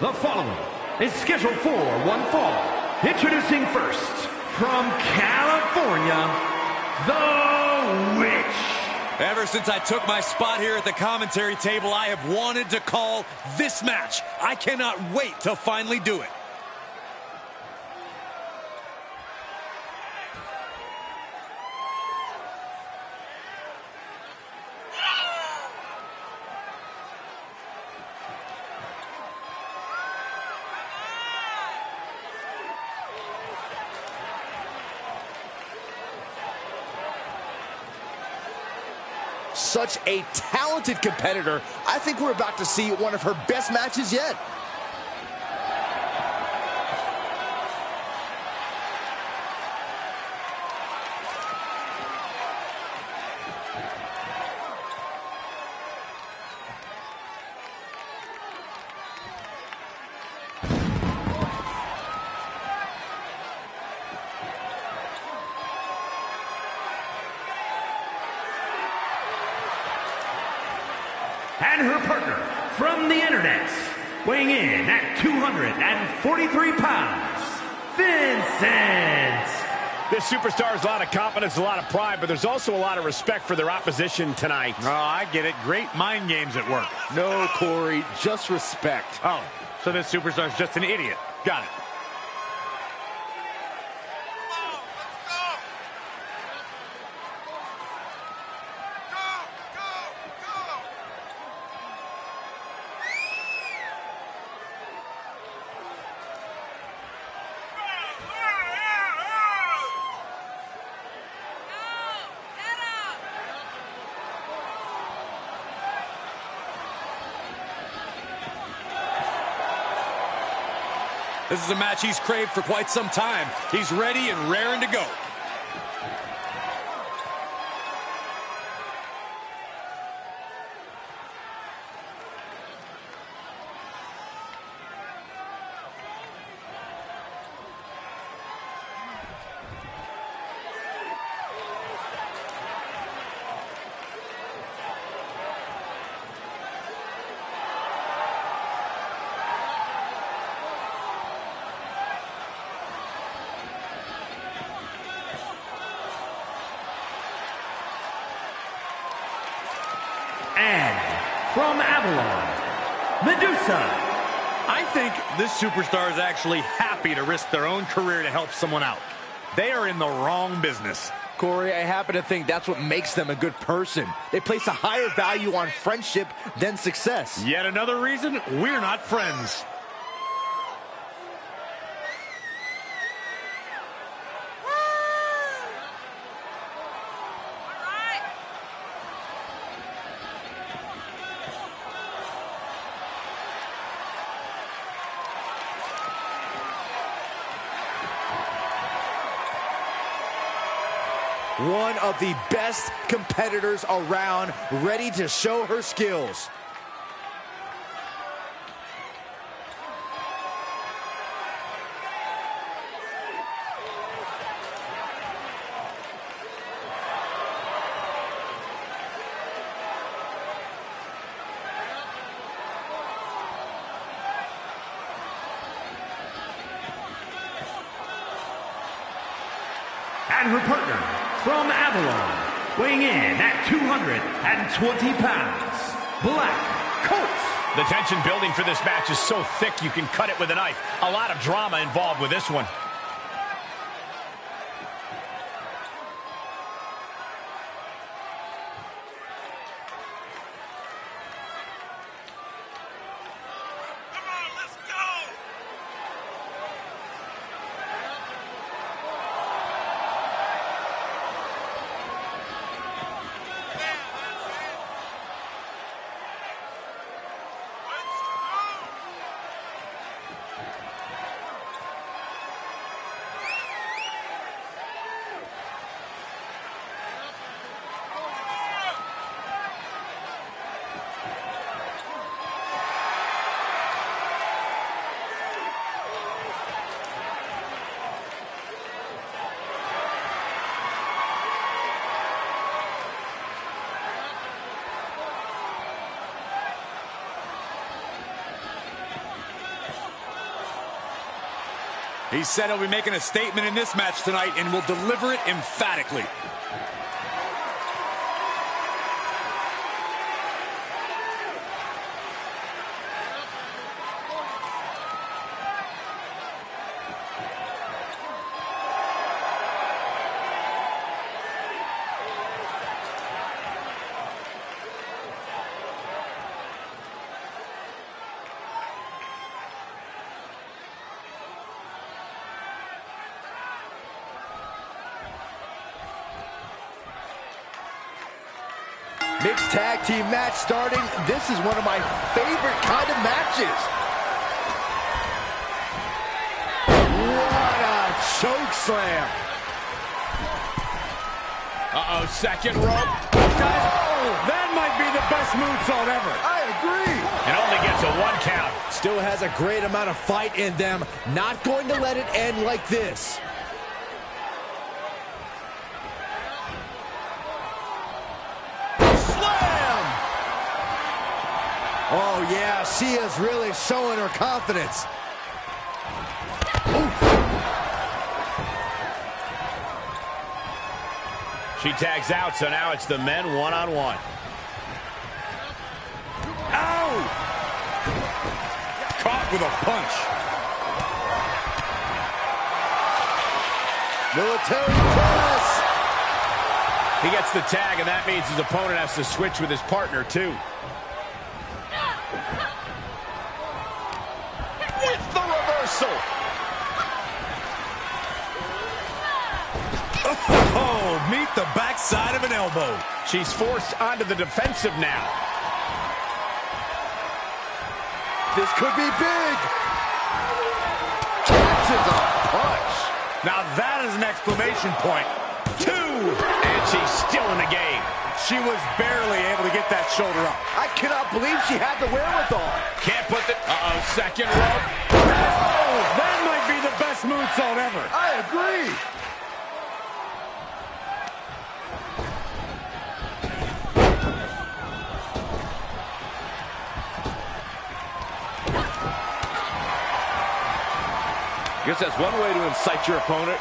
The following is scheduled for one fall. Introducing first, from California, The Witch. Ever since I took my spot here at the commentary table, I have wanted to call this match. I cannot wait to finally do it. Such a talented competitor. I think we're about to see one of her best matches yet. And her partner from the internet, weighing in at 243 pounds, Vincent. This superstar has a lot of confidence, a lot of pride, but there's also a lot of respect for their opposition tonight. Oh, I get it. Great mind games at work. No, Corey, just respect. Oh, so this superstar's just an idiot. Got it. This is a match he's craved for quite some time. He's ready and raring to go. And from Avalon, Medusa. I think this superstar is actually happy to risk their own career to help someone out. They are in the wrong business. Corey, I happen to think that's what makes them a good person. They place a higher value on friendship than success. Yet another reason we're not friends. One of the best competitors around, ready to show her skills. And her partner from Avalon, weighing in at 220 pounds, Black Colt. The tension building for this match is so thick you can cut it with a knife. A lot of drama involved with this one. He said he'll be making a statement in this match tonight and will deliver it emphatically. Mixed tag team match starting. This is one of my favorite kind of matches. What a choke slam. Uh-oh, second rope. Oh, that might be the best moonsault ever. I agree. And only gets a one count. Still has a great amount of fight in them. Not going to let it end like this. Slam! Oh, yeah, she is really showing her confidence. She tags out, so now it's the men one-on-one. Ow! Caught with a punch. Military press. He gets the tag, and that means his opponent has to switch with his partner, too. Backside of an elbow. She's forced onto the defensive now. This could be big. Catches a punch. Now that is an exclamation point. Two, and she's still in the game. She was barely able to get that shoulder up. I cannot believe she had the wherewithal. Can't put the... Uh-oh, second rope. Oh, that might be the best moonsault ever. I agree. Guess that's one way to incite your opponent.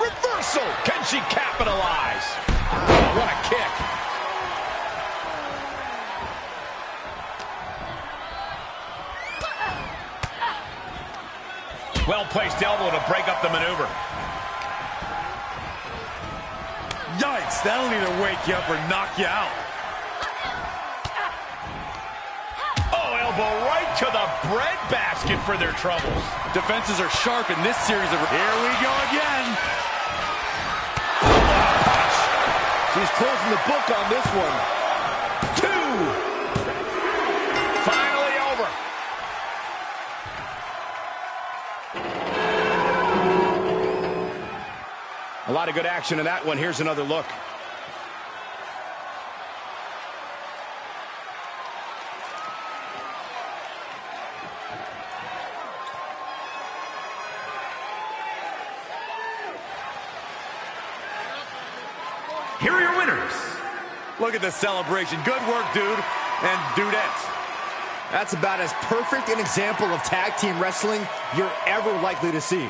Reversal. Can she capitalize? What a kick. Break up the maneuver. Yikes, that'll either wake you up or knock you out. Oh, elbow right to the breadbasket for their troubles. Defenses are sharp in this series of... Here we go again. Oh, She's closing the book on this one. Two. Lot of good action in that one. Here's another look. Here are your winners. Look at the celebration. Good work, dude. And dudettes. That's about as perfect an example of tag team wrestling you're ever likely to see.